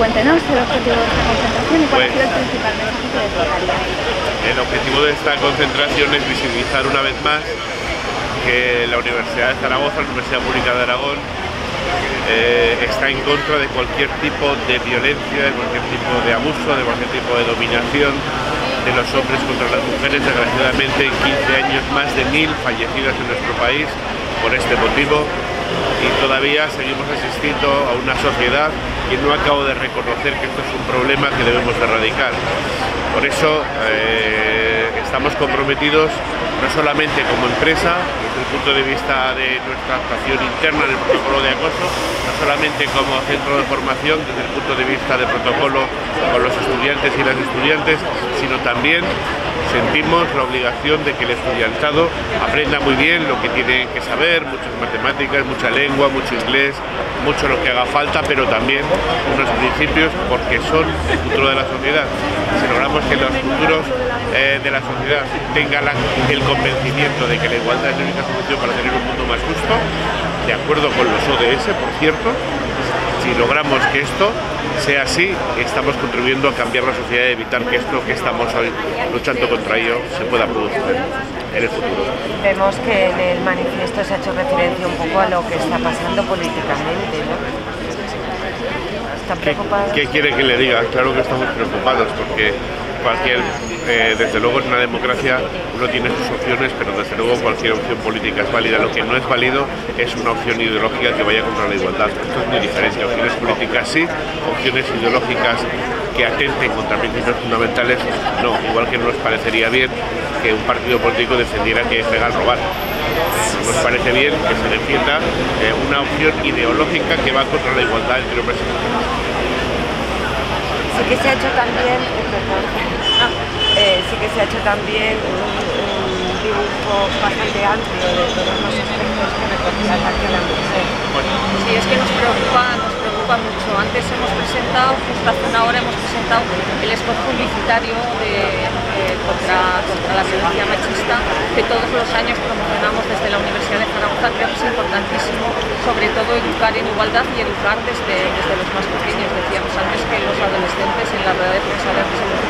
cuéntenos el objetivo de esta concentración y cuál Pues- ha sido el principal mensaje que destacaría. El objetivo de esta concentración es visibilizar una vez más que la Universidad de Zaragoza, la Universidad Pública de Aragón, eh, está en contra de cualquier tipo de violencia, de cualquier tipo de abuso, de cualquier tipo de dominación de los hombres contra las mujeres. Desgraciadamente, en 15 años, más de mil fallecidas en nuestro país por este motivo y todavía seguimos asistiendo a una sociedad que no acaba de reconocer que esto es un problema que debemos de erradicar. Por eso eh, estamos comprometidos no solamente como empresa, desde el punto de vista de nuestra actuación interna en el protocolo de acoso, no solamente como centro de formación desde el punto de vista de protocolo con los estudiantes y las estudiantes, sino también sentimos la obligación de que el estudiantado aprenda muy bien lo que tiene que saber, muchas matemáticas, mucha lengua, mucho inglés, mucho lo que haga falta, pero también unos principios porque son el futuro de la sociedad. Si logramos que los futuros eh, de la sociedad tengan el convencimiento de que la igualdad es la única solución para tener un mundo más justo, de acuerdo con los ODS, por cierto, si logramos que esto sea así, estamos contribuyendo a cambiar la sociedad y evitar que esto que estamos hoy luchando contra ello se pueda producir en el futuro. Vemos que en el manifiesto se ha hecho referencia un poco a lo que está pasando políticamente, ¿no? ¿Están ¿Qué, preocupados? qué quiere que le diga? Claro que estamos preocupados porque cualquier, eh, desde luego en una democracia uno tiene sus opciones, pero desde luego cualquier opción política es válida. Lo que no es válido es una opción ideológica que vaya contra la igualdad. Esto es muy diferente. Opciones políticas sí, opciones ideológicas que atenten contra principios fundamentales no. Igual que no nos parecería bien que un partido político defendiera que es legal robar. Nos parece bien que se defienda eh, una opción ideológica que va contra la igualdad entre hombres y mujeres. Sí que se ha hecho también, eh, ah, eh, sí que se ha hecho también un, dibujo bastante amplio de todos los aspectos que recoge el ataque a la. Sí, es que nos preocupa, nos preocupa mucho. Antes hemos presentado, justo hace una hora hemos presentado el spot publicitario de, de- contra, contra la violencia machista que todos los años promocionamos desde la Universidad de Zaragoza. Creo que es importantísimo, sobre todo, educar en igualdad y educar desde, desde los más pequeños. Decíamos antes que los adolescentes en la rueda de prensa de antes hemos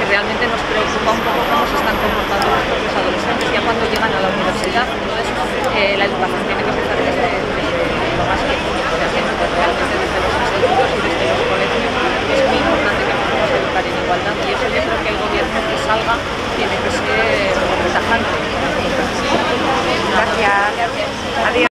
que realmente nos preocupa un poco cómo se están comportando los adolescentes ya cuando llegan a la universidad. Entonces, eh, la educación tiene que empezar desde, desde lo más pequeño, o sea, que realmente desde los institutos y desde los colegios es muy importante que empecemos a educar en igualdad y eso yo creo que el gobierno que salga tiene que ser tajante. Gracias. Adiós.